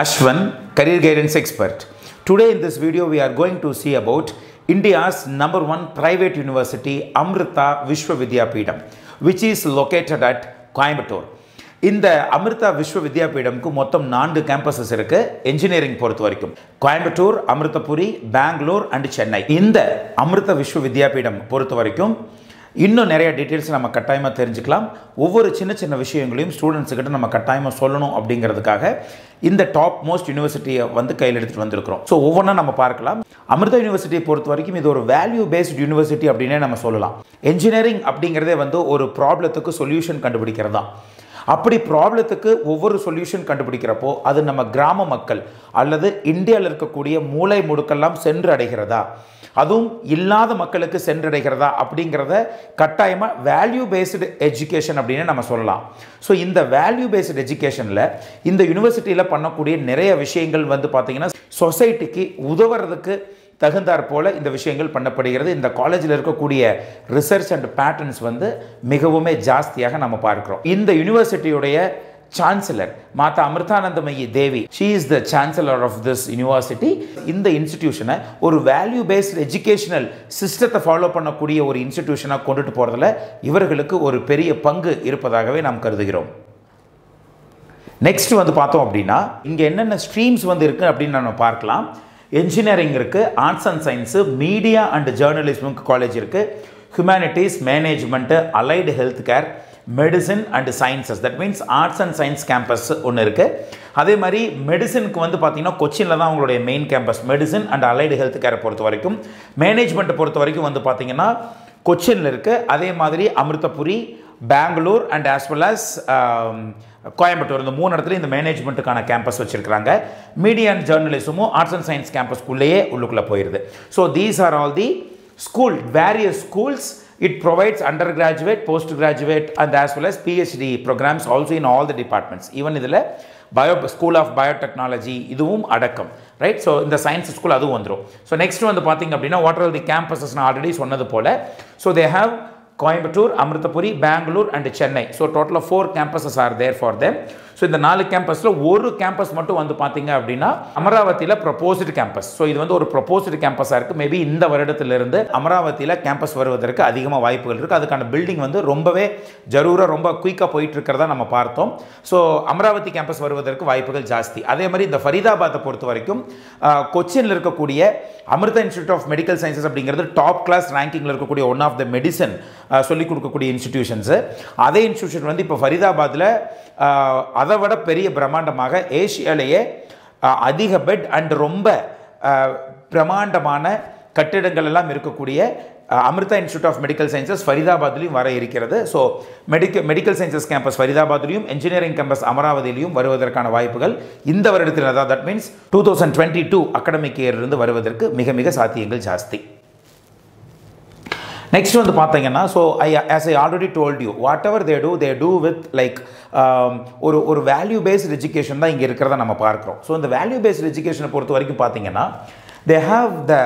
Ashwan, career guidance expert. Today in this video we are going to see about India's number one private university Amrita Vishwa Vidyapeetham which is located at Coimbatore. இந்த அமிர்தா விஸ்வ வித்யாபீடம்க்கு மொத்தம் நான்கு campuses இருக்கு engineering பொறுத்த வரைக்கும் Coimbatore Amritapuri Bangalore and Chennai இந்த அமிர்த விஸ்வ வித்யாபீடம் பொறுத்த வரைக்கும் இன்னும் நிறைய டீட்டெயில்ஸ் நம்ம கட்டாயமாக தெரிஞ்சுக்கலாம். ஒவ்வொரு சின்ன சின்ன விஷயங்களையும் ஸ்டூடெண்ட்ஸுக்கிட்ட நம்ம கட்டாயமாக சொல்லணும் அப்படிங்கிறதுக்காக இந்த டாப் மோஸ்ட் யூனிவர்சிட்டியை வந்து கையில் எடுத்துகிட்டு வந்திருக்கிறோம். ஸோ ஒவ்வொன்றா நம்ம பார்க்கலாம். அமிர்தா யூனிவர்சிட்டியை பொறுத்த வரைக்கும் இது ஒரு வேல்யூ பேஸ்ட் யூனிவர்சிட்டி அப்படின்னே நம்ம சொல்லலாம். என்ஜினியரிங் அப்படிங்கிறதே வந்து ஒரு ப்ராப்ளத்துக்கு சொல்யூஷன் கண்டுபிடிக்கிறது தான் அப்படி ப்ராப்ளத்துக்கு ஒவ்வொரு சொல்யூஷன் கண்டுபிடிக்கிறப்போ அது நம்ம கிராம மக்கள் அல்லது இந்தியாவில் இருக்கக்கூடிய மூளை முடுக்கெல்லாம் சென்று அடைகிறதா அதுவும் இல்லாத மக்களுக்கு சென்றடைகிறதா? அப்படிங்கிறத கட்டாயமாக வேல்யூ பேஸ்டு எஜுகேஷன் அப்படின்னு நம்ம சொல்லலாம். ஸோ இந்த வேல்யூ பேஸ்டு எஜுகேஷனில் இந்த யூனிவர்சிட்டியில் பண்ணக்கூடிய நிறைய விஷயங்கள் வந்து பார்த்திங்கன்னா சொசைட்டிக்கு உதவுறதுக்கு தகுந்தாற் போல இந்த விஷயங்கள் பண்ணப்படுகிறது. இந்த காலேஜில் இருக்கக்கூடிய ரிசர்ச் அண்ட் பேட்டர்ன்ஸ் வந்து மிகவுமே ஜாஸ்தியாக நம்ம பார்க்குறோம். இந்த யூனிவர்சிட்டியுடைய chancellor Mata Amritanandamayi Devi she is the chancellor of this university இந்த இன்ஸ்டிடியூஷனை ஒரு வேல்யூ பேஸ்ட் எஜுகேஷனல் சிஸ்டத்தை ஃபாலோ பண்ணக்கூடிய ஒரு இன்ஸ்டிடியூஷனாக கொண்டுட்டு போகிறதுல இவர்களுக்கு ஒரு பெரிய பங்கு இருப்பதாகவே நாம் கருதுகிறோம். நெக்ஸ்ட் வந்து பார்த்தோம் அப்படின்னா இங்கே என்னென்ன ஸ்ட்ரீம்ஸ் வந்து இருக்குது அப்படின்னு நம்ம பார்க்கலாம். என்ஜினியரிங் இருக்குது arts and science media and ஜேர்னலிசமுக்கு college இருக்குது humanities management allied health care medicine and sciences that means arts and science campus ஒன்று இருக்குது அதே மாதிரி மெடிசனுக்கு வந்து பார்த்திங்கன்னா கொச்சினில் தான் அவங்களுடைய main campus medicine and allied health கேரை பொறுத்த வரைக்கும். மேனேஜ்மெண்ட்டை பொறுத்த வரைக்கும் வந்து பார்த்திங்கன்னா கொச்சினில் இருக்குது அதே மாதிரி Amritapuri Bangalore and as well as Coimbatore இந்த மூணு இடத்துல இந்த மேனேஜ்மெண்ட்டுக்கான கேம்பஸ் வச்சிருக்காங்க மீடியா அண்ட் ஜேர்னலிசமும் ஆர்ட்ஸ் அண்ட் சயின்ஸ் கேம்பஸ்க்குள்ளேயே உள்ளுக்குள்ளே போயிடுது so these are all the school various schools it provides undergraduate postgraduate and as well as phd programs also in all the departments. Even இதில் பயோ ஸ்கூல் ஆஃப் பயோடெக்னாலஜி இதுவும் அடக்கம். Right so இந்த science school அதுவும் வந்துடும் so next வந்து பார்த்தீங்க அப்படின்னா what are the campuses நான் ஆல்ரெடி சொன்னது போல். So they have Coimbatore, Amritapuri, Bangalore and Chennai. So total of four campuses are there for them. So இந்த நாலு கேம்பஸில் ஒரு கேம்பஸ் மட்டும் வந்து பார்த்தீங்க அப்படின்னா அமராவதியில் ப்ரொபோஸ்டு கேம்பஸ் ஸோ இது வந்து ஒரு ப்ரொபோஸ்டு கேம்பஸாக இருக்குது மேபி இந்த வருடத்திலிருந்து அமராவதியில் கேம்பஸ் வருவதற்கு அதிகமாக வாய்ப்புகள் இருக்குது அதுக்கான பில்டிங் வந்து ரொம்பவே ஜரூராக ரொம்ப குயிக்காக போயிட்டு இருக்கிறதா நம்ம பார்த்தோம். ஸோ அமராவதி கேம்பஸ் வருவதற்கு வாய்ப்புகள் ஜாஸ்தி. அதே மாதிரி இந்த ஃபரிதாபாத்தை பொறுத்த வரைக்கும் கொச்சினில் இருக்கக்கூடிய Amrita institute of medical sciences அப்படிங்கிறது டாப் கிளாஸ் ரேங்கிங்கில் இருக்கக்கூடிய ஒன் ஆஃப் த மெடிசன் சொல்லிக் கொடுக்கக்கூடிய இன்ஸ்டிடியூஷன்ஸு அதே இன்ஸ்டியூஷன் வந்து இப்போ ஃபரிதாபாத்தில் அதை விட பெரிய பிரம்மாண்டமாக ஏஷியாலேயே அதிக பெட் அண்ட் ரொம்ப பிரமாண்டமான கட்டிடங்கள் எல்லாம் இருக்கக்கூடிய Amrita institute of medical sciences ஃபரிதாபாத்லையும் வர இருக்கிறது. So medical medical sciences campus ஃபரிதாபாத்லையும் engineering campus அமராவதியிலையும் வருவதற்கான வாய்ப்புகள் இந்த வருடத்தில். அதாவது that means two thousand twenty two academic இயர்லேருந்து வருவதற்கு மிக மிக சாத்தியங்கள் ஜாஸ்தி. நெக்ஸ்ட் வந்து பார்த்தீங்கன்னா so I as I already told you whatever they do they do with like ஒரு ஒரு வேல்யூ பேஸ்ட் எஜுகேஷன் தான் இங்கே இருக்கிறத நம்ம பார்க்குறோம். ஸோ இந்த வேல்யூ பேஸ்ட் எஜுகேஷனை பொறுத்த வரைக்கும் பார்த்தீங்கன்னா they have the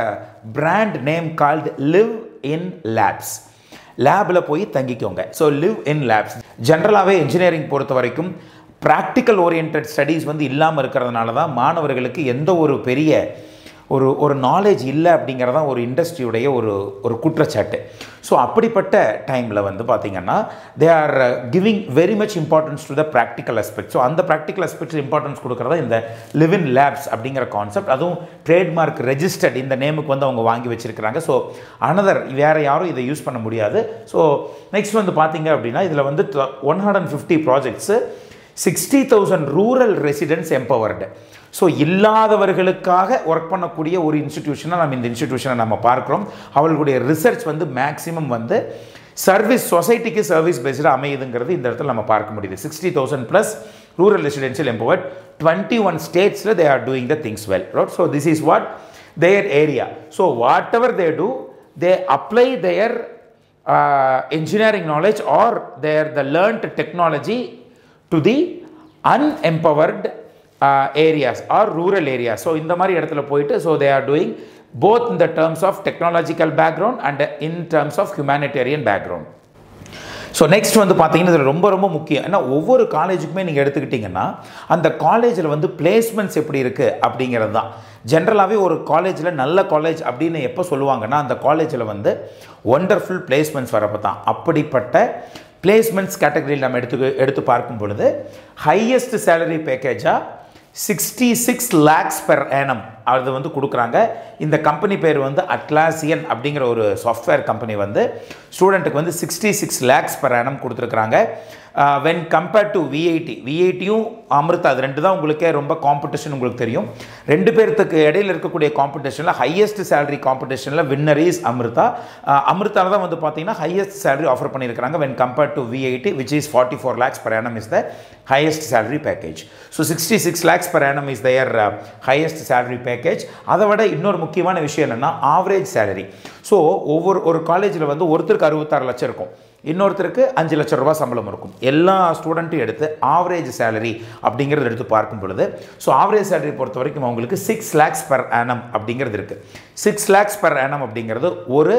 brand name called live in labs லேபில் போய் தங்கிக்கோங்க. ஸோ லிவ் இன் லேப்ஸ் ஜென்ரலாகவே இன்ஜினியரிங் பொறுத்த வரைக்கும் ப்ராக்டிக்கல் ஓரியன்ட் ஸ்டடீஸ் வந்து இல்லாமல் இருக்கிறதுனால தான் மாணவர்களுக்கு எந்த ஒரு பெரிய ஒரு ஒரு நாலேஜ் இல்லை அப்படிங்கிறது தான் ஒரு இண்டஸ்ட்ரியுடைய ஒரு ஒரு குற்றச்சாட்டு. ஸோ அப்படிப்பட்ட டைமில் வந்து பார்த்திங்கன்னா they are giving very much importance to the practical aspect so அந்த ப்ராக்டிக்கல் அஸ்பெக்ட் இம்பார்ட்டன்ஸ் கொடுக்குறதா இந்த லிவ் இன் லேப்ஸ் அப்படிங்கிற கான்செப்ட் அதுவும் ட்ரேட்மார்க் ரெஜிஸ்டர்ட் இந்த நேமுக்கு வந்து அவங்க வாங்கி வச்சுருக்கிறாங்க. ஸோ அனதர் வேறு யாரும் இதை யூஸ் பண்ண முடியாது. ஸோ நெக்ஸ்ட் வந்து பார்த்தீங்க அப்படின்னா இதில் வந்து one hundred and fifty projects sixty thousand rural residents empowered. So இல்லாதவர்களுக்காக work பண்ணக்கூடிய ஒரு இன்ஸ்டிடியூஷனாக நம்ம இந்த இன்ஸ்டிடியூஷனை நம்ம பார்க்குறோம். அவர்களுடைய ரிசர்ச் வந்து மேக்ஸிமம் வந்து சர்வீஸ் சொசைட்டிக்கு சர்வீஸ் பேஸ்டாக அமையுதுங்கிறது இந்த இடத்துல நம்ம பார்க்க முடியுது. Sixty thousand plus rural residential empowered twenty one ஸ்டேட்ஸில் they are doing the things well road so this is what their area so whatever they do they apply their engineering knowledge or their the learnt technology to the unempowered areas are rural areas so இந்த மாதிரி இடத்துல போயிட்டு so they are doing both in the terms of technological background and in terms of humanitarian background so next வந்து பார்த்தீங்கன்னா இதில் ரொம்ப ரொம்ப முக்கியம். ஏன்னா ஒவ்வொரு காலேஜுக்குமே நீங்கள் எடுத்துக்கிட்டிங்கன்னா அந்த காலேஜில் வந்து பிளேஸ்மெண்ட்ஸ் எப்படி இருக்குது அப்படிங்கிறது தான். ஜென்ரலாகவே ஒரு காலேஜில் நல்ல காலேஜ் அப்படின்னு எப்போ சொல்லுவாங்கன்னா அந்த காலேஜில் வந்து ஒண்டர்ஃபுல் பிளேஸ்மெண்ட்ஸ் வரப்போ தான் அப்படிப்பட்ட பிளேஸ்மெண்ட்ஸ் கேட்டகரியில் நம்ம எடுத்து எடுத்து பார்க்கும் பொழுது highest salary பேக்கேஜாக sixty six lakhs per annum அது வந்து கொடுக்குறாங்க. இந்த கம்பெனி பேர் வந்து அட்லாசியன் அப்படிங்கிற ஒரு சாஃப்ட்வேர் கம்பெனி வந்து ஸ்டூடெண்ட்டுக்கு வந்து sixty six lakhs per annum கொடுத்துருக்குறாங்க வென் கம்பேர்ட் டு விஐடி விஐடியும் அமிர்தா அது ரெண்டு தான் உங்களுக்கே ரொம்ப காம்படிஷன் உங்களுக்கு தெரியும். ரெண்டு பேர்த்துக்கு இடையில இருக்கக்கூடிய காம்படிஷனில் ஹையஸ்ட் சேலரி காம்படிஷனில் வின்னர் இஸ் அமிர்தா. அமிர்தாவில் தான் வந்து பார்த்தீங்கன்னா ஹையஸ்ட் சேலரி ஆஃபர் பண்ணியிருக்காங்க when compared to VIT which is forty four lakhs per annum is the highest salary package so sixty six lakhs per annum is their highest salary package package அதை விட இன்னொரு முக்கியமான விஷயம் என்னென்னா average salary so ஒவ்வொரு ஒரு காலேஜில் வந்து ஒருத்தருக்கு அறுபத்தாறு லட்சம் இருக்கும். இன்னொருத்தருக்கு அஞ்சு லட்சம் ரூபா சம்பளம் இருக்கும். எல்லா ஸ்டூடெண்ட்டும் எடுத்து ஆவரேஜ் சேலரி அப்படிங்கிறது எடுத்து பார்க்கும் பொழுது ஸோ ஆவரேஜ் சேலரி பொறுத்த வரைக்கும் அவங்களுக்கு சிக்ஸ் லேக்ஸ் பர் ஆனம் அப்படிங்கிறது இருக்குது சிக்ஸ் லேக்ஸ் பர் ஆனம் அப்படிங்கிறது ஒரு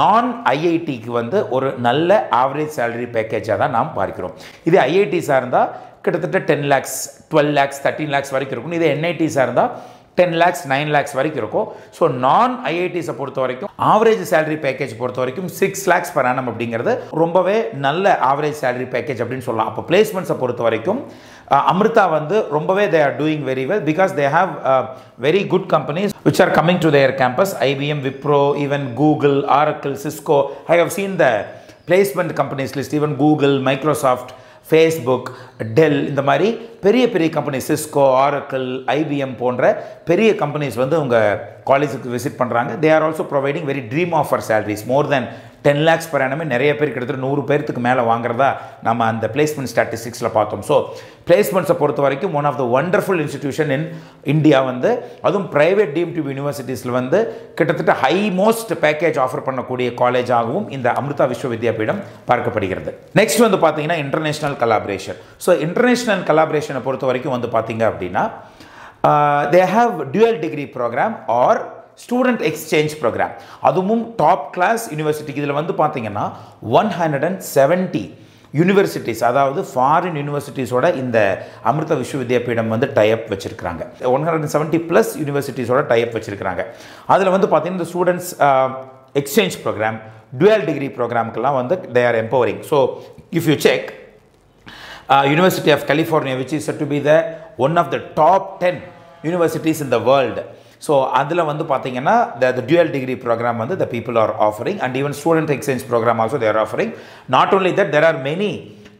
நான் ஐஐடிக்கு வந்து ஒரு நல்ல ஆவரேஜ் சேலரி பேக்கேஜாக தான் நாம் பார்க்கிறோம். இது ஐஐடிஸாக இருந்தால் கிட்டத்தட்ட ten lakhs twelve lakhs thirteen lakhs வரைக்கும் இருக்கும். இது என்ஐடிஸாக இருந்தால் டென் லேக்ஸ் நைன் லேக்ஸ் வரைக்கும் இருக்கும் ஸோ நான் ஐஐடிஸை பொறுத்த வரைக்கும் ஆவரேஜ் சேலரி பேக்கேஜ் பொறுத்த வரைக்கும் சிக்ஸ் லேக்ஸ் பர் ஆனம் அப்படிங்கிறது ரொம்பவே நல்ல ஆவரேஜ் சேலரி பேக்கேஜ் அப்படின்னு சொல்லலாம். அப்போ பிளேஸ்மெண்ட்ஸை பொறுத்த வரைக்கும் அமிர்தா வந்து ரொம்பவே they are doing very well because they have very good companies which are coming to their campus IBM Wipro even Google Oracle Cisco I have seen the placement companies list even Google Microsoft Facebook Dell இந்த மாதிரி பெரிய பெரிய company Cisco Oracle IBM போன்ற பெரிய companies வந்து உங்கள் காலேஜுக்கு visit பண்ணுறாங்க they are also providing very dream offer salaries more than ten lakhs per நிறைய பேர் கிட்டத்தட்ட நூறு பேர்த்துக்கு மேலே வாங்குறதா நம்ம அந்த பிளேஸ்மெண்ட் ஸ்டாட்டிஸ்டிக்ஸில் பார்த்தோம். ஸோ பிளேஸ்மெண்ட்ஸை பொறுத்த வரைக்கும் one of the wonderful institution in India வந்து அதுவும் ப்ரைவேட் டீம் யூனிவர்சிட்டிஸில் வந்து கிட்டத்தட்ட ஹை மோஸ்ட் பேக்கேஜ் ஆஃபர் பண்ணக்கூடிய காலேஜாகவும் இந்த அமிர்தா விஸ்வ வித்யாபீடம் பார்க்கப்படுகிறது. நெக்ஸ்ட் வந்து பார்த்தீங்கன்னா இன்டர்நேஷனல் கலாபரேஷன் ஸோ இன்டர்நேஷனல் கலாபரேஷனை பொறுத்த வரைக்கும் வந்து பார்த்தீங்க அப்படின்னா they have dual degree program or student exchange program அதுவும் டாப் கிளாஸ் யூனிவர்சிட்டிக்கு இதில் வந்து பார்த்தீங்கன்னா one hundred and seventy universities அதாவது ஃபாரின் யூனிவர்சிட்டிஸோட இந்த அமிர்த விஸ்வவித்யாபீடம் வந்து டைப் வச்சுருக்கிறாங்க. One hundred and seventy plus யூனிவர்சிட்டிஸோட tie up வச்சுருக்கிறாங்க. அதில் வந்து பார்த்தீங்கன்னா இந்த students exchange program dual degree ப்ரோக்ராமுக்கெல்லாம் வந்து they are empowering so if you check university of California which is to be the one of the top ten universities in the world. So அதில் வந்து பார்த்தீங்கன்னா the the dual degree program வந்து the people are offering and even student exchange program also they're offering not only that there are many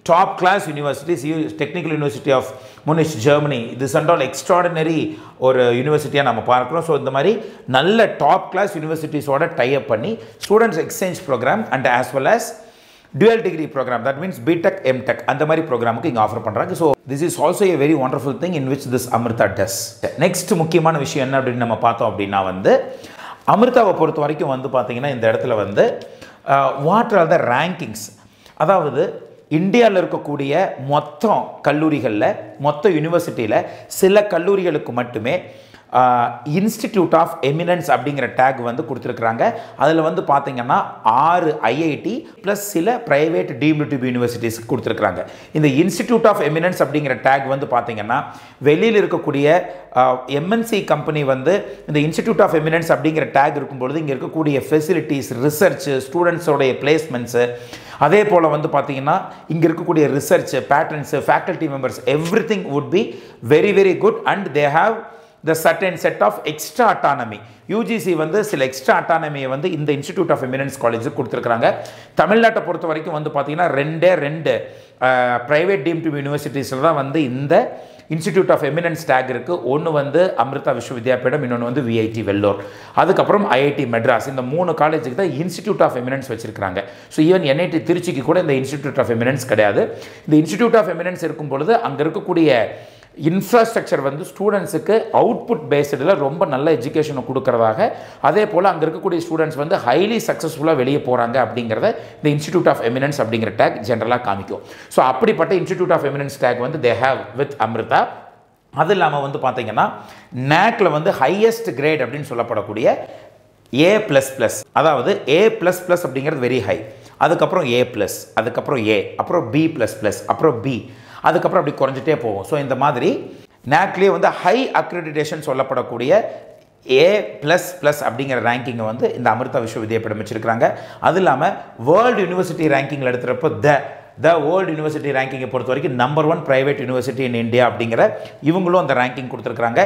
top class universities technical university of Munich Germany இது and all extraordinary ஒரு யூனிவர்சிட்டியாக நம்ம பார்க்குறோம் so இந்த மாதிரி நல்ல top class யூனிவர்சிட்டிஸோட tie up பண்ணி students exchange program and as well as dual degree program that means BTech MTech அந்த மாதிரி ப்ரோக்ராமுக்கு இங்கே ஆஃபர் பண்ணுறாங்க so this is also a very wonderful thing in which this Amrita does next முக்கியமான விஷயம் என்ன அப்படின்னு நம்ம பார்த்தோம் அப்படின்னா வந்து அமிர்தாவை பொறுத்த வரைக்கும் வந்து பார்த்தீங்கன்னா இந்த இடத்துல வந்து வாட் ஆர் த ரேங்கிங்ஸ் அதாவது இந்தியாவில் இருக்கக்கூடிய மொத்தம் கல்லூரிகளில் மொத்த யூனிவர்சிட்டியில் சில கல்லூரிகளுக்கு மட்டுமே இன்ஸ்டிடியூட் ஆஃப் எமினன்ஸ் அப்படிங்கிற டேக் வந்து கொடுத்துருக்குறாங்க. அதில் வந்து பார்த்தீங்கன்னா ஆறு ஐஐடி ப்ளஸ் சில private deemed to be universities கொடுத்துருக்குறாங்க. இந்த இன்ஸ்டிடியூட் ஆஃப் எமினன்ஸ் அப்படிங்கிற டேக் வந்து பார்த்தீங்கன்னா வெளியில் இருக்கக்கூடிய எம்என்சி கம்பெனி வந்து இந்த இன்ஸ்டிடியூட் ஆஃப் எமினன்ஸ் அப்படிங்கிற டேக் இருக்கும்பொழுது இங்கே இருக்கக்கூடிய ஃபெசிலிட்டிஸ் ரிசர்ச் ஸ்டூடெண்ட்ஸோடைய பிளேஸ்மெண்ட்ஸு அதே போல் வந்து பார்த்தீங்கன்னா இங்கே இருக்கக்கூடிய research patterns faculty members everything would be very very good and they have the certain set of extra autonomy UGC வந்து சில எக்ஸ்ட்ரா அட்டானமியை வந்து இந்த இன்ஸ்டிடியூட் ஆஃப் எமினன்ஸ் காலேஜுக்கு கொடுத்துருக்காங்க தமிழ்நாட்டை பொறுத்த வரைக்கும் வந்து பார்த்தீங்கன்னா ரெண்டே ரெண்டு ப்ரைவேட் டீம் டு யூனிவர்சிட்டிஸில் தான் வந்து இந்த இன்ஸ்டிடியூட் ஆஃப் எமினன்ஸ் டேக் இருக்குது ஒன்று வந்து அமிர்தா விஸ்வவித்யாபீடம் இன்னொன்று வந்து விஐடி வெல்லூர் அதுக்கப்புறம் ஐஐடி மெட்ராஸ். இந்த மூணு காலேஜுக்கு தான் இன்ஸ்டிடியூட் ஆஃப் எமினன்ஸ் வச்சுருக்காங்க ஸோ ஈவன் என்ஐடி திருச்சிக்கு கூட இந்த இன்ஸ்டிடியூட் ஆஃப் எமினன்ஸ் கிடையாது. இந்த இன்ஸ்டிடியூட் ஆஃப் எமினன்ஸ் இருக்கும் பொழுது அங்கே இருக்கக்கூடிய இன்ஃப்ராஸ்ட்ரக்சர் வந்து ஸ்டூடெண்ட்ஸுக்கு அவுட்புட் பேஸ்டில் ரொம்ப நல்ல எஜுகேஷனை கொடுக்குறதாக. அதே போல் அங்கே இருக்கக்கூடிய ஸ்டூடெண்ட்ஸ் வந்து ஹைலி சக்ஸஸ்ஃபுல்லாக வெளியே போகிறாங்க அப்படிங்கிறத இந்த இன்ஸ்டிடியூட் ஆஃப் எமினன்ஸ் அப்படிங்கிற டேக் ஜென்ரலாக காமிக்கும். ஸோ அப்படிப்பட்ட இன்ஸ்டிடியூட் ஆஃப் எமினன்ஸ் டேக் வந்து தே ஹேவ் வித் அமிர்தா அது இல்லாமல் வந்து பார்த்தீங்கன்னா நேக்கில் வந்து ஹையஸ்ட் கிரேட் அப்படின்னு சொல்லப்படக்கூடிய ஏ ப்ளஸ் ப்ளஸ் அதாவது ஏ ப்ளஸ் ப்ளஸ் அப்படிங்கிறது வெரி ஹை அதுக்கப்புறம் ஏ ப்ளஸ் அதுக்கப்புறம் ஏ அப்புறம் பி ப்ளஸ் ப்ளஸ் அப்புறம் பி அதுக்கப்புறம் அப்படி குறைஞ்சிட்டே போகும். ஸோ இந்த மாதிரி நேக்லேயே வந்து ஹை அக்ரிடிடேஷன் சொல்லப்படக்கூடிய ஏ ப்ளஸ் ப்ளஸ் அப்படிங்கிற ரேங்கிங்கை வந்து இந்த அமிர்தா விஸ்வவித்யாபீடம் வச்சுருக்கிறாங்க. அது இல்லாமல் வேர்ல்டு யூனிவர்சிட்டி ரேங்கிங்கில் எடுத்துகிறப்போ த த வேர்ல்டு யூனிவர்சிட்டி ரேங்கிங்கை பொறுத்த வரைக்கும் number one private university in India அப்படிங்கிற இவங்களும் அந்த ரேங்கிங் கொடுத்துருக்காங்க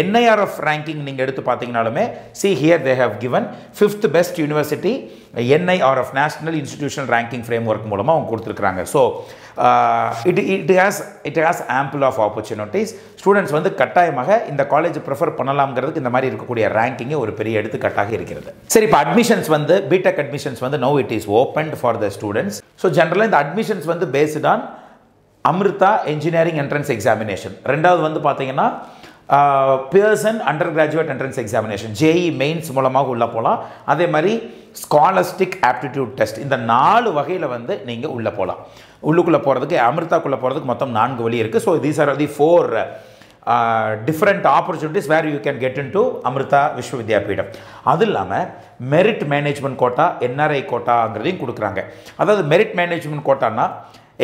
என்ஐஆர்எஃப் ரேங்கிங் நீங்கள் எடுத்து பார்த்தீங்கனாலுமே see here they have given fifth best university N I R of national institutional ranking framework மூலமாக அவங்க கொடுத்துருக்குறாங்க. So it it has it has ample of opportunities students வந்து கட்டாயமாக இந்த காலேஜ் ப்ரிஃபர் பண்ணலாம்ங்கிறதுக்கு இந்த மாதிரி இருக்கக்கூடிய ரேங்கிங்கே ஒரு பெரிய எடுத்துக்காட்டாக இருக்கிறது. சரி இப்போ அட்மிஷன்ஸ் வந்து பிடெக் அட்மிஷன்ஸ் வந்து no it is open for the students so ஜென்ரலாக இந்த அட்மிஷன்ஸ் வந்து based on Amrita engineering entrance examination ரெண்டாவது வந்து பார்த்தீங்கன்னா Pearson undergraduate entrance examination JEE mains மூலமாக உள்ளே போகலாம் அதே மாதிரி ஸ்காலஸ்டிக் ஆப்டிடியூட் டெஸ்ட் இந்த நாலு வகையில் வந்து நீங்கள் உள்ளே போகலாம் உள்ளுக்குள்ளே போகிறதுக்கு அமிர்தாக்குள்ளே போகிறதுக்கு மொத்தம் நான்கு வழி இருக்குது so these are the four different opportunities where you can get into Amrita Vishwavidyapeetham. அது இல்லாமல் மெரிட் மேனேஜ்மெண்ட் கோட்டா என்ஆர்ஐ கோட்டாங்கிறதையும் கொடுக்குறாங்க. அதாவது மெரிட் மேனேஜ்மெண்ட் கோட்டான்னா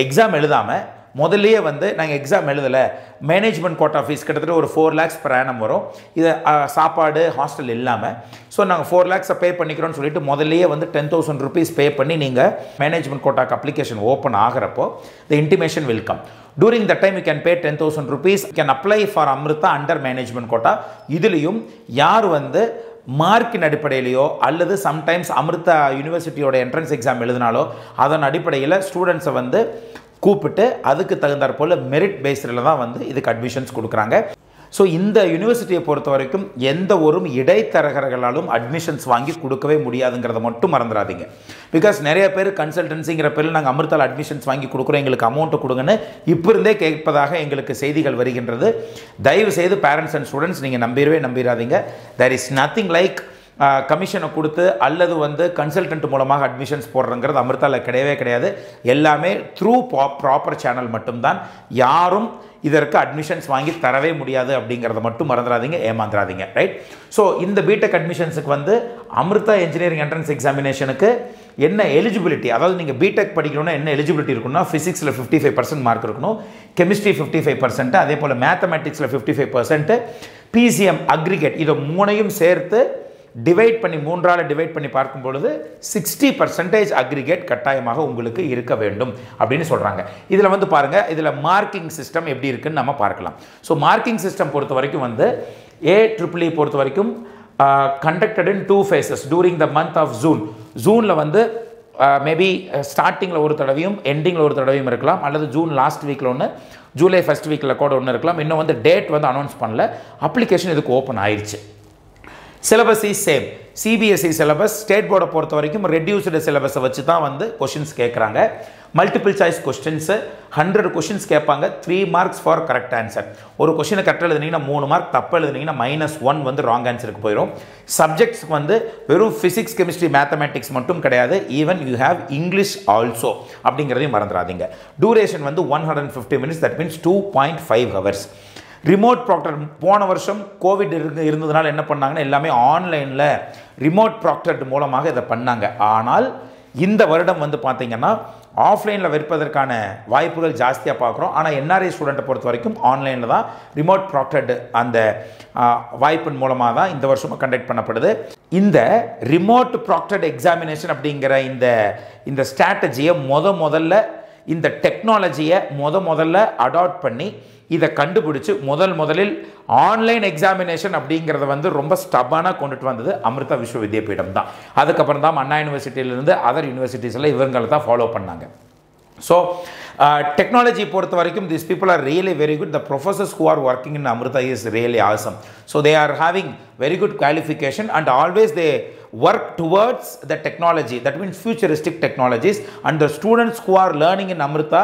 எக்ஸாம் எழுதாமல் முதல்லையே வந்து நாங்கள் எக்ஸாம் எழுதலை. மேனேஜ்மெண்ட் கோட்டா ஃபீஸ் கிட்டத்தட்ட ஒரு ஃபோர் லேக்ஸ் per annum வரும். இதை சாப்பாடு ஹாஸ்டல் இல்லாமல் ஸோ நாங்கள் ஃபோர் லேக்ஸை பே பண்ணிக்கிறோம்னு சொல்லிட்டு முதல்லயே வந்து டென் தௌசண்ட் ருபீஸ் பே பண்ணி நீங்கள் மேனேஜ்மெண்ட் கோட்டாக்கு application open ஆகிறப்போ the intimation welcome during the time time you can ten thousand rupees can apply for Amrita under management quota இதுலேயும் யார் வந்து மார்க்கின் அடிப்படையிலையோ அல்லது சம்டைம்ஸ் அமிர்தா யூனிவர்சிட்டியோட என்ட்ரன்ஸ் எக்ஸாம் எழுதினாலோ அதன் அடிப்படையில் ஸ்டூடெண்ட்ஸை வந்து கூப்பிட்டு அதுக்கு தகுந்தாற் போல் மெரிட் பேஸில் தான் வந்து இதுக்கு அட்மிஷன்ஸ் கொடுக்குறாங்க. ஸோ இந்த யூனிவர்சிட்டியை பொறுத்த வரைக்கும் எந்த ஒரு இடைத்தரகர்களாலும் அட்மிஷன்ஸ் வாங்கி கொடுக்கவே முடியாதுங்கிறத மட்டும் மறந்துடாதீங்க பிகாஸ் நிறைய பேர் கன்சல்டன்சிங்கிற பேரில் நாங்கள் அமிர்தால் அட்மிஷன்ஸ் வாங்கி கொடுக்குறோம் எங்களுக்கு அமௌண்ட்டு கொடுங்கன்னு இப்போ இருந்தே கேட்பதாக எங்களுக்கு செய்திகள் வருகின்றது. தயவு செய்து பேரண்ட்ஸ் அண்ட் ஸ்டூடெண்ட்ஸ் நீங்கள் நம்பிடவே நம்பிடாதீங்க தேர் இஸ் நத்திங் லைக் கமிஷனை கொடுத்து அல்லது வந்து கன்சல்டன்ட் மூலமாக அட்மிஷன்ஸ் போடுறங்கிறது அமிர்தாவில் கிடையவே கிடையாது. எல்லாமே த்ரூ ப்ராப்பர் சேனல் மட்டும்தான். யாரும் இதற்கு அட்மிஷன்ஸ் வாங்கி தரவே முடியாது அப்படிங்கிறத மட்டும் மறந்துடாதீங்க ஏமாந்துடாதீங்க ரைட் ஸோ இந்த பிடெக் அட்மிஷன்ஸுக்கு வந்து அமிர்தா இன்ஜினியரிங் என்ட்ரன்ஸ் எக்ஸாமினேஷனுக்கு என்ன எலிஜிபிலிட்டி அதாவது நீங்கள் பிடெக் படிக்கணும்னா என்ன எலிஜிபிலிட்டி இருக்குன்னா ஃபிசிக்ஸில் ஃபிஃப்டி ஃபைவ் பர்சன்ட் மார்க் இருக்கணும் கெமிஸ்ட்ரி ஃபிஃப்டி ஃபைவ் பர்சன்ட் அதே போல் மேத்தமெட்டிக்ஸில் fifty five percent PCM aggregate இதை மூணையும் சேர்த்து டிவைட் பண்ணி மூன்றால் டிவைட் பண்ணி பார்க்கும் பொழுது சிக்ஸ்டி பர்சன்டேஜ் அக்ரிகேட் கட்டாயமாக உங்களுக்கு இருக்க வேண்டும் அப்படின்னு சொல்கிறாங்க இதில் வந்து பாருங்கள் இதில் மார்க்கிங் சிஸ்டம் எப்படி இருக்குன்னு நம்ம பார்க்கலாம். ஸோ மார்க்கிங் சிஸ்டம் பொறுத்த வரைக்கும் வந்து ஏ ட்ரிபிள் இ பொறுத்த வரைக்கும் conducted in two phases during the month of June ஜூனில் வந்து மேபி ஸ்டார்டிங்கில் ஒரு தடவையும் எண்டிங்கில் ஒரு தடவையும் இருக்கலாம். அல்லது ஜூன் லாஸ்ட் வீக்கில் ஒன்று ஜூலை ஃபர்ஸ்ட் வீக்கில் கூட ஒன்று இருக்கலாம். இன்னும் வந்து டேட் வந்து அனௌன்ஸ் பண்ணல. அப்ளிகேஷன் இதுக்கு ஓப்பன் ஆயிடுச்சு syllabus is same CBSE syllabus state போர்டை பொறுத்த வரைக்கும் ரெடியூஸ்டு சிலபஸை வச்சு தான் வந்து கொஷின்ஸ் கேட்குறாங்க multiple choice questions hundred questions கேட்பாங்க. Three marks for correct answer ஒரு கொஷினை கரெக்டாக எழுதுனீங்கன்னா மூணு மார்க் தப்பு எழுதுனீங்கன்னா மைனஸ் ஒன் வந்து ராங் ஆன்சருக்கு போயிடும் சப்ஜெக்ட்ஸ்க்கு வந்து வெறும் ஃபிசிக்ஸ் கெமிஸ்ட்ரி மேத்தமேட்டிக்ஸ் மட்டும் கிடையாது. Even you have English also அப்படிங்கிறதையும் மறந்துடாதீங்க. டூரேஷன் வந்து one hundred fifty minutes that means two point five hours remote proctor போன வருஷம் கோவிட் இருந்து இருந்ததுனால என்ன பண்ணாங்கன்னா எல்லாமே ஆன்லைனில் ரிமோட் ப்ராக்டர் மூலமாக இதை பண்ணாங்க. ஆனால் இந்த வருடம் வந்து பார்த்திங்கன்னா ஆஃப்லைனில் விற்பதற்கான வாய்ப்புகள் ஜாஸ்தியாக பார்க்குறோம் ஆனால் என்ஆர்ஐ ஸ்டூடெண்ட்டை பொறுத்த வரைக்கும் ஆன்லைனில் தான் ரிமோட் ப்ராக்டட் அந்த வாய்ப்பின் மூலமாக தான் இந்த வருஷமும் கண்டக்ட் பண்ணப்படுது. இந்த ரிமோட் ப்ராக்டட் எக்ஸாமினேஷன் அப்படிங்கிற இந்த இந்த ஸ்ட்ராட்டஜியை முத முதல்ல இந்த டெக்னாலஜியை முத முதல்ல அடாப்ட் பண்ணி இதை கண்டுபிடிச்சு முதல் முதலில் ஆன்லைன் எக்ஸாமினேஷன் அப்படிங்கிறத வந்து ரொம்ப ஸ்டப்பானாக கொண்டுட்டு வந்தது அமிர்தா விஸ்வ வித்யாபீடம் தான். அதுக்கப்புறம் தான் அண்ணா யூனிவர்சிட்டியிலேருந்து அதர் யூனிவர்சிட்டிஸில் இவங்களை தான் ஃபாலோ பண்ணாங்க. ஸோ டெக்னாலஜி பொறுத்த வரைக்கும் this people are really very good the professors who are working in Amrita is really awesome so they are having very good qualification and always they work towards the technology that means futuristic technologies and the students who are learning in amrita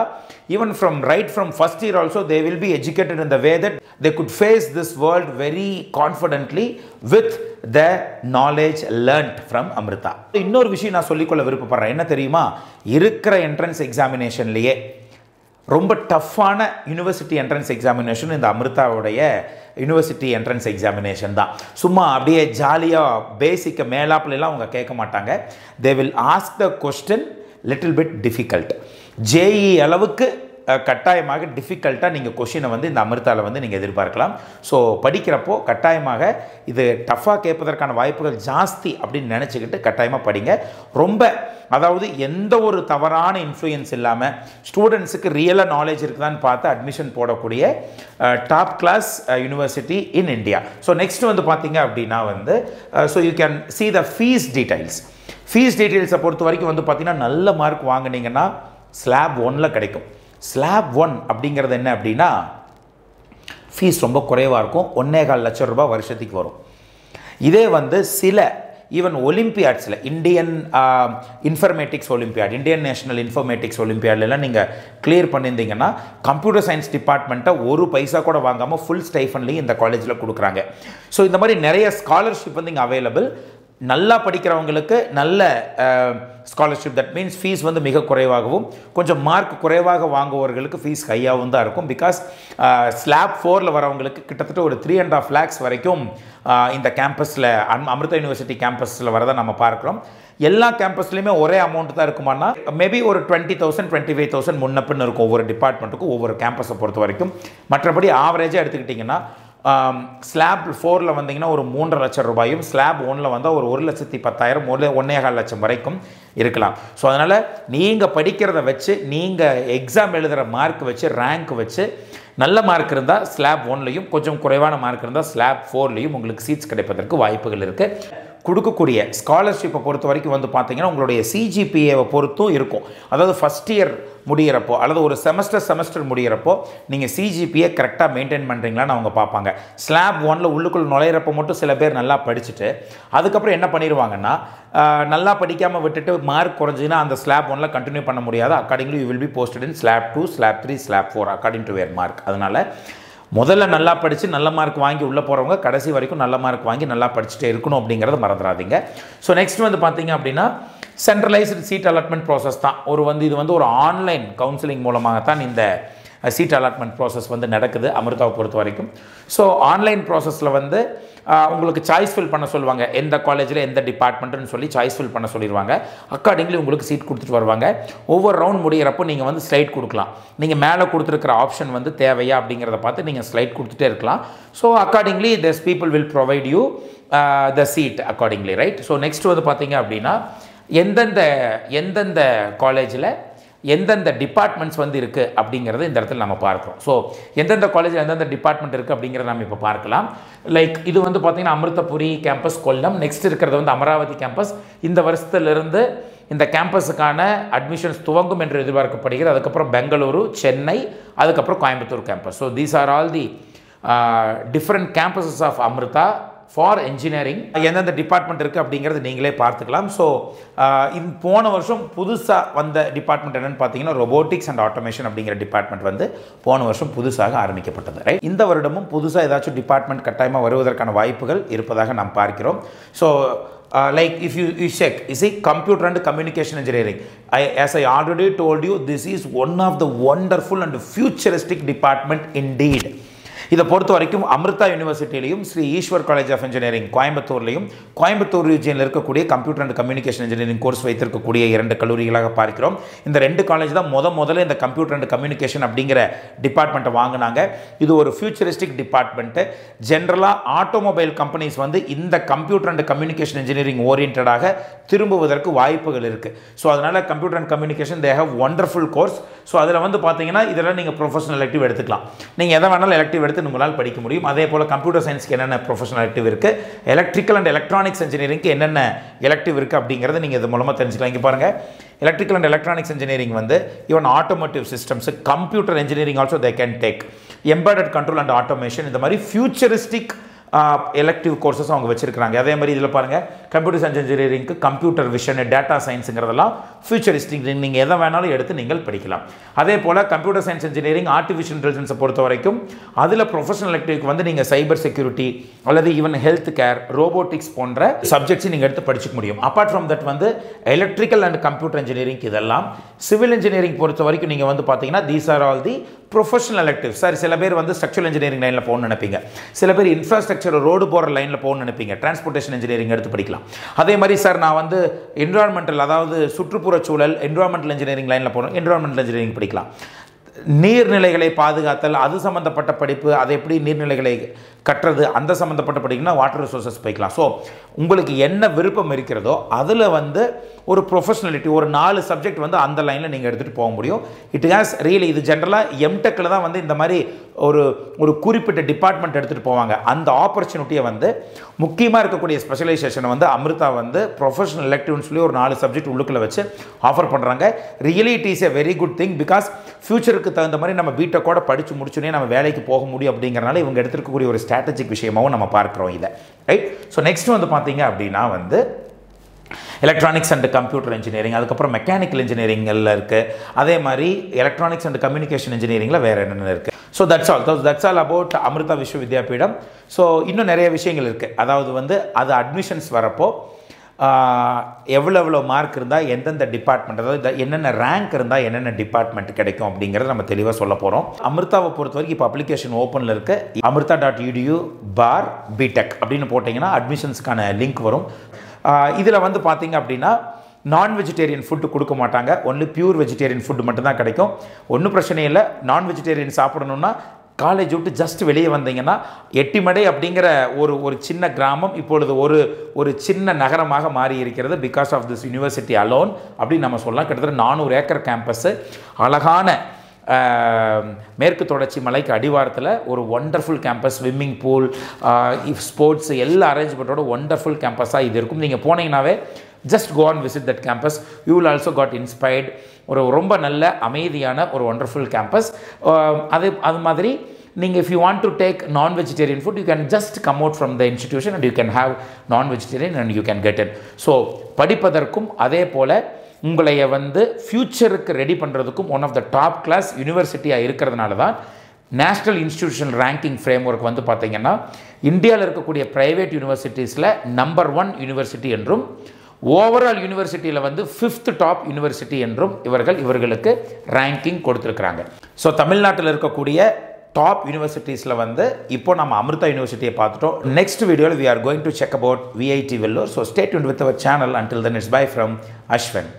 even from right from first year also they will be educated in the way that they could face this world very confidently with the knowledge learnt from amrita இன்னொரு விஷயம் நான் சொல்லிக்கொள்ள விருப்பப்படுறேன் என்ன தெரியுமா இருக்கிற entrance எக்ஸாமினேஷன்லேயே ரொம்ப டஃப்பான university entrance examination இந்த அமிர்தாவுடைய யூனிவர்சிட்டி என்ட்ரன்ஸ் எக்ஸாமினேஷன் தான். சும்மா அப்படியே ஜாலியாக பேசிக்கை மேலாப்புலாம் அவங்க கேட்க மாட்டாங்க. They will ask the question little bit difficult JEE அளவுக்கு கட்டாயமாக டிஃபிகல்ட்டாக நீங்கள் கொஷினை வந்து இந்த அமிர்தாவில் வந்து நீங்கள் எதிர்பார்க்கலாம். ஸோ படிக்கிறப்போ கட்டாயமாக இது டஃப்பாக கேட்பதற்கான வாய்ப்புகள் ஜாஸ்தி அப்படின்னு நினச்சிக்கிட்டு கட்டாயமாக படிங்க. ரொம்ப அதாவது எந்த ஒரு தவறான இன்ஃப்ளூயன்ஸ் இல்லாமல் ஸ்டூடெண்ட்ஸுக்கு ரியலாக நாலேஜ் இருக்குதான்னு பார்த்து அட்மிஷன் போடக்கூடிய top class university in India so next வந்து பார்த்தீங்க அப்படின்னா வந்து so you can see the fees details fees டீட்டெயில்ஸை பொறுத்த வரைக்கும் வந்து பார்த்திங்கன்னா நல்ல மார்க் வாங்குனீங்கன்னா ஸ்லாப் ஒன்னில் கிடைக்கும். ஸ்லாப் ஒன் அப்படிங்கிறது என்ன அப்படின்னா ஃபீஸ் ரொம்ப குறைவாக இருக்கும். ஒன்னே கால் லட்சம் ரூபாய் வருஷத்துக்கு வரும். இதே வந்து சில even ஒலிம்பியாட்ஸில் Indian informatics olympiad Indian national informatics ஒலிம்பியாட்லாம் நீங்கள் கிளியர் பண்ணியிருந்தீங்கன்னா கம்ப்யூட்டர் சயின்ஸ் டிபார்ட்மெண்ட்டை ஒரு பைசா கூட வாங்காமல் ஃபுல் ஸ்டைஃபன்லையும் இந்த காலேஜில் கொடுக்குறாங்க. ஸோ இந்த மாதிரி நிறைய ஸ்காலர்ஷிப் வந்து இங்கே அவைலபிள் நல்லா படிக்கிறவங்களுக்கு நல்ல ஸ்காலர்ஷிப் தட் மீன்ஸ் ஃபீஸ் வந்து மிக குறைவாகவும் கொஞ்சம் மார்க் குறைவாக வாங்குவவர்களுக்கு ஃபீஸ் ஹையாகவும் தான் இருக்கும். பிகாஸ் ஸ்லாப் ஃபோரில் வரவங்களுக்கு கிட்டத்தட்ட ஒரு த்ரீ அண்ட் ஆஃப் லேக்ஸ் வரைக்கும் இந்த கேம்பஸில் அம் அமிர்தா யூனிவர்சிட்டி கேம்பஸில் வரதை நம்ம பார்க்குறோம். எல்லா கேம்பஸ்லையுமே ஒரே அமௌண்ட் தான் இருக்குமானா மேபி ஒரு twenty thousand twenty five thousand முன்னப்பின்னு இருக்கும் ஒவ்வொரு டிபார்ட்மெண்ட்டுக்கும் ஒவ்வொரு கேம்பஸை பொறுத்த வரைக்கும். மற்றபடி ஆவரேஜாக எடுத்துக்கிட்டிங்கன்னா ஸ்லாப் ஃபோரில் வந்தீங்கன்னா ஒரு மூன்றரை லட்சம் ரூபாயும் ஸ்லாப் ஒன்றில் வந்தால் ஒரு ஒரு லட்சத்தி பத்தாயிரம் ஒரு ஒன்னேகால் லட்சம் வரைக்கும் இருக்கலாம். ஸோ அதனால் நீங்கள் படிக்கிறத வச்சு நீங்கள் எக்ஸாம் எழுதுகிற மார்க் வச்சு ரேங்க் வச்சு நல்ல மார்க் இருந்தால் ஸ்லாப் ஒன்லையும் கொஞ்சம் குறைவான மார்க் இருந்தால் ஸ்லாப் ஃபோர்லேயும் உங்களுக்கு சீட்ஸ் கிடைப்பதற்கு வாய்ப்புகள் இருக்குது கொடுக்கக்கூடிய ஸ்காலர்ஷிப்பை பொறுத்த வரைக்கும் வந்து பார்த்தீங்கன்னா உங்களுடைய சிஜிபிஏவை பொறுத்தும் இருக்கும். அதாவது ஃபஸ்ட் இயர் முடிகிறப்போ அல்லது ஒரு செமஸ்டர் செமஸ்டர் முடிகிறப்போ நீங்கள் சிஜிபிஏ கரெக்டாக மெயின்டைன் பண்ணுறீங்களான்னு அவங்க பார்ப்பாங்க. ஸ்லாப் ஒனில் உள்ளுக்குள் நுழையிறப்போ மட்டும் சில பேர் நல்லா படிச்சுட்டு அதுக்கப்புறம் என்ன பண்ணிடுவாங்கன்னா நல்லா படிக்காமல் விட்டுட்டு மார்க் குறைஞ்சின்னா அந்த ஸ்லாப் ஒனில் கண்டினியூ பண்ண முடியாது. Accordingly you will be posted in slab two slab three slab four according to where mark அதனால் முதல்ல நல்லா படித்து நல்ல மார்க் வாங்கி உள்ளே போகிறவங்க கடைசி வரைக்கும் நல்ல மார்க் வாங்கி நல்லா படிச்சுட்டே இருக்கணும் அப்படிங்கிறத மறந்துடாதீங்க ஸோ நெக்ஸ்ட் வந்து பார்த்தீங்க அப்படின்னா சென்ட்ரலைஸ்டு சீட் அலாட்மெண்ட் ப்ராசஸ் தான். ஒரு வந்து இது வந்து ஒரு ஆன்லைன் கவுன்சிலிங் மூலமாகத்தான் இந்த சீட் அலாட்மெண்ட் ப்ராசஸ் வந்து நடக்குது அமிர்தாவை பொறுத்த வரைக்கும். ஸோ ஆன்லைன் ப்ராசஸில் வந்து உங்களுக்கு சாய்ஸ் ஃபில் பண்ண சொல்லுவாங்க. எந்த காலேஜில் எந்த டிபார்ட்மெண்ட்டுன்னு சொல்லி சாய்ஸ் ஃபில் பண்ண சொல்லிடுவாங்க அக்கார்டிங்லி உங்களுக்கு சீட் கொடுத்துட்டு வருவாங்க. ஒவ்வொரு ரவுண்ட் முடிகிறப்போ நீங்கள் வந்து ஸ்லைட் கொடுக்கலாம். நீங்கள் மேலே கொடுத்துருக்கிற ஆப்ஷன் வந்து தேவையா அப்படிங்கிறத பார்த்து நீங்கள் ஸ்லைட் கொடுத்துட்டே இருக்கலாம். So accordingly this people will provide you the seat accordingly right so next வந்து பார்த்தீங்க அப்படின்னா எந்தெந்த எந்தெந்த காலேஜில் எந்தெந்த டிபார்ட்மெண்ட்ஸ் வந்து இருக்குது அப்படிங்கிறத இந்த இடத்துல நம்ம பார்க்குறோம். ஸோ எந்தெந்த காலேஜில் எந்தெந்த டிபார்ட்மெண்ட் இருக்குது அப்படிங்கிறத நம்ம இப்போ பார்க்கலாம். லைக் இது வந்து பார்த்திங்கன்னா அமிர்தபுரி கேம்பஸ் கொல்லம். நெக்ஸ்ட் இருக்கிறது வந்து அமராவதி கேம்பஸ் இந்த வருஷத்துலேருந்து இந்த கேம்பஸுக்கான அட்மிஷன்ஸ் துவங்கும் என்று எதிர்பார்க்கப்படுகிறது. அதுக்கப்புறம் பெங்களூரு சென்னை அதுக்கப்புறம் Coimbatore campus so these are all the different campuses of Amrita for engineering எந்தெந்த டிபார்ட்மெண்ட் இருக்குது அப்படிங்கிறது நீங்களே பார்த்துக்கலாம். ஸோ இந்த போன வருஷம் புதுசாக வந்த டிபார்ட்மெண்ட் என்னென்னு பார்த்தீங்கன்னா ரொபோட்டிக்ஸ் அண்ட் ஆட்டோமேஷன் அப்படிங்கிற டிபார்ட்மெண்ட் வந்து போன வருஷம் புதுசாக ஆரம்பிக்கப்பட்டது ரைட் இந்த வருடமும் புதுசாக ஏதாச்சும் டிபார்ட்மெண்ட் கட்டாயமாக வருவதற்கான வாய்ப்புகள் இருப்பதாக நாம் பார்க்கிறோம். So uh, like if you, you check you see computer and communication engineering? I, as i already told you this is one of the wonderful and futuristic department indeed. இதை பொறுத்த வரைக்கும் Amrita யூனிவர்சிட்டிலையும் Sri Eshwar college of engineering கோயம்புத்தூர்லையும் Coimbatore ரீஜியனில் இருக்கக்கூடிய computer and communication engineering course வைத்திருக்கக்கூடிய இரண்டு கல்லூரிகளாக பார்க்கிறோம். இந்த ரெண்டு காலேஜ் தான் முத முதல்ல இந்த கம்ப்யூட்டர் அண்ட் கம்யூனிகேஷன் அப்படிங்கிற டிபார்ட்மெண்ட்டை வாங்கினாங்க. இது ஒரு ஃபியூச்சரிஸ்டிக் டிபார்ட்மெண்ட்டு ஜென்ரலாக ஆட்டோமொபைல் கம்பெனிஸ் வந்து இந்த கம்ப்யூட்டர் அண்ட் கம்யூனிகேஷன் இன்ஜினியரிங் ஓரியன்டாக திரும்புவதற்கு வாய்ப்புகள் இருக்குது ஸோ அதனால் computer and communication they have wonderful course so அதில் வந்து பார்த்தீங்கன்னா இதெல்லாம் நீங்கள் ப்ரொஃபஷனல் எலக்டிவ் எடுத்துக்கலாம். நீங்கள் எதை வேணாலும் எலக்டிவ் எடுத்து உங்களால் படிக்க முடியும். அதே போல் கம்ப்யூட்டர் சயின்ஸ்க்கு என்னென்ன ப்ரொஃபஷனல் எலக்டிவ் இருக்குது எலக்ட்ரிக்கல் அண்ட் எலக்ட்ரானிக்ஸ் இன்ஜினியரிங்க்கு என்னென்ன எலக்டிவ் இருக்குது அப்படிங்கிறத நீங்கள் இது மூலமாக தெரிஞ்சுக்கலாம். இங்கே பாருங்கள் எலக்ட்ரிக்கல் அண்ட் எலக்ட்ரானிக்ஸ் இன்ஜினியரிங் வந்து even automotive systems computer engineering also they can take embedded control and automation இந்த மாதிரி ஃபியூச்சரிஸ்டிக் எலக்டிவ் கோர்சஸ் அவங்க வச்சுருக்கிறாங்க. அதே மாதிரி இதில் பாருங்கள் கம்ப்யூட்டர் சயின்ஸ் இன்ஜினியரிங்க்கு கம்ப்யூட்டர் விஷன் டேட்டா சயின்ஸுங்கிறதெல்லாம் ஃபியூச்சரிஸ்டிக் நீங்கள் எதை வேணாலும் எடுத்து நீங்கள் படிக்கலாம். அதே போல் கம்ப்யூட்டர் சயின்ஸ் இன்ஜினியரிங் ஆர்டிஃபிஷியல் இன்டெலிஜென்ஸை பொறுத்த வரைக்கும் அதில் ப்ரொஃபஷனல் எலக்டிவ்க்கு வந்து நீங்கள் சைபர் செக்யூரிட்டி அல்லது ஈவன் ஹெல்த் கேர் ரோபோட்டிக்ஸ் போன்ற சப்ஜெக்ட்ஸ் நீங்கள் எடுத்து படிச்சுக்க முடியும். அப்பார்ட் ஃப்ரம் தட் வந்து எலக்ட்ரிக்கல் அண்ட் கம்ப்யூட்டர் இன்ஜினியரிங் இதெல்லாம் சிவில் இன்ஜினியரிங் பொறுத்த வரைக்கும் நீங்கள் வந்து பார்த்தீங்கன்னா these are all the professional elective sir சில பேர் வந்து ஸ்ட்ரக்சரல் இன்ஜினியரிங் லைனில் போகணும்னு நினைப்பீங்க. சில பேர் இன்ஃப்ராஸ்ட்ரக்சர் ரோடு போகிற லைனில் போகணும்னு நினைப்பீங்க. டிரான்ஸ்போர்ட்டேஷன் இன்ஜினியரிங் எடுத்து படிக்கலாம். அதே மாதிரி சார் நான் வந்து என்விரான்மெண்டல் அதாவது சுற்றுப்புற சூழல் என்விரான்மெண்டல் இன்ஜினியரிங் லைனில் போகணும். என்விரான்மெண்டல் இன்ஜினியரிங் படிக்கலாம். நீர்நிலைகளை பாதுகாத்தல் அது சம்மந்தப்பட்ட படிப்பு அதை எப்படி நீர்நிலைகளை கட்டுறது அந்த சம்மந்தப்பட்ட படிக்கணும்னா வாட்டர் ரிசோர்சஸ் போய்க்கலாம். ஸோ உங்களுக்கு என்ன விருப்பம் இருக்கிறதோ அதில் வந்து ஒரு ப்ரொஃபஷ்னலிட்டி ஒரு நாலு சப்ஜெக்ட் வந்து அந்த லைனில் நீங்கள் எடுத்துகிட்டு போக முடியும். இட் ஹேஸ் ரியலி இது ஜென்ரலாக எம்டெக்கில் தான் வந்து இந்த மாதிரி ஒரு ஒரு குறிப்பிட்ட டிபார்ட்மெண்ட் எடுத்துகிட்டு போவாங்க. அந்த ஆப்பர்ச்சுனிட்டியை வந்து முக்கியமாக இருக்கக்கூடிய ஸ்பெஷலைசேஷனை வந்து அமிர்தா வந்து ப்ரொஃபஷனல் எலெக்டிவ்னு சொல்லி ஒரு நாலு சப்ஜெக்ட் உள்ளுக்குள்ளே வச்சு ஆஃபர் பண்ணுறாங்க really it is a very good thing because ஃப்யூச்சருக்கு தகுந்த மாதிரி நம்ம வீட்டை கூட படித்து முடிச்சோன்னே நம்ம வேலைக்கு போக முடியும் அப்படிங்கிறனால இவங்க எடுத்துருக்கக்கூடிய ஒரு ஸ்ட்ராட்டஜிக் விஷயமாகவும் நம்ம பார்க்குறோம் இதை. ரைட் ஸோ நெக்ஸ்ட் வந்து பார்த்தீங்க அப்படின்னா வந்து எலக்ட்ரானிக்ஸ் அண்ட் கம்ப்யூட்டர் இன்ஜினியரிங் அதுக்கப்புறம் மெக்கானிக்கல் இன்ஜினியரிங்கில் இருக்குது அதே மாதிரி எலக்ட்ரானிக்ஸ் அண்ட் கம்யூனிகேஷன் இன்ஜினியரிங்கில் வேறு என்னென்ன இருக்குது so that's all that's all about Amrita Vishwa Vidyapeetham. So இன்னும் நிறைய விஷயங்கள் இருக்குது அதாவது வந்து அது அட்மிஷன்ஸ் வரப்போ எவ்வளோ எவ்வளோ மார்க் இருந்தால் எந்தெந்த டிபார்ட்மெண்ட் அதாவது என்னென்ன ரேங்க் இருந்தால் என்னென்ன டிபார்ட்மெண்ட் கிடைக்கும் அப்படிங்கிறத நம்ம தெளிவாக சொல்ல போகிறோம் அமிர்தாவை பொறுத்த வரைக்கும் இப்போ அப்ளிகேஷன் ஓப்பனில் இருக்குது Amrita dot edu bar BTech அப்படின்னு போட்டிங்கன்னா அட்மிஷன்ஸ்க்கான லிங்க் வரும். இதில் வந்து பார்த்தீங்க அப்படின்னா நான் வெஜிடேரியன் ஃபுட்டு கொடுக்க மாட்டாங்க. ஒன்லி பியூர் வெஜிடேரியன் ஃபுட்டு மட்டும்தான் கிடைக்கும். ஒன்றும் பிரச்சனை இல்லை. நான் வெஜிடேரியன் சாப்பிடணுன்னா காலேஜ் விட்டு ஜஸ்ட் வெளியே வந்தீங்கன்னா எட்டிமடை அப்படிங்கிற ஒரு ஒரு சின்ன கிராமம் இப்பொழுது ஒரு ஒரு சின்ன நகரமாக மாறி இருக்கிறது because of this university alone அப்படின்னு நம்ம சொல்லலாம். கிட்டத்தட்ட நானூறு ஏக்கர் கேம்பஸ்ஸு அழகான மேற்கு தொடர்ச்சி மலைக்கு அடிவாரத்தில் ஒரு wonderful campus swimming pool sports எல்லா அரேஞ்ச்மெண்ட்டோட ஒண்டர்ஃபுல் கேம்பஸாக இது இருக்கும். நீங்கள் போனீங்கன்னாவே just go and visit that campus you will also got inspired ஒரு ரொம்ப நல்ல அமைதியான ஒரு ஒண்டர்ஃபுல் கேம்பஸ் um, அது அது மாதிரி நீங்கள் if you want to take non vegetarian food you can just come out from the institution and you can have non vegetarian and you can get it so படிப்பதற்கும் அதே போல் உங்களைய வந்து ஃப்யூச்சருக்கு ரெடி பண்ணுறதுக்கும் one of the top class யூனிவர்சிட்டியாக இருக்கிறதுனால தான் national institution ranking framework வந்து பார்த்திங்கன்னா இந்தியாவில் இருக்கக்கூடிய ப்ரைவேட் யூனிவர்சிட்டிஸில் நம்பர் ஒன் யூனிவர்சிட்டி என்றும் ஓவரால் யூனிவர்சிட்டியில் வந்து ஃபிஃப்த் டாப் யூனிவர்சிட்டி என்றும் இவர்கள் இவர்களுக்கு ரேங்கிங் கொடுத்துருக்குறாங்க. ஸோ தமிழ்நாட்டில் இருக்கக்கூடிய டாப் யூனிவர்சிட்டிஸில் வந்து இப்போ நம்ம அமிர்தா யூனிவர்சிட்டியை பார்த்துட்டோம். நெக்ஸ்ட் வீடியோவில் we are going to check about VIT Vellore so stay with our channel until then it's bye from Ashwin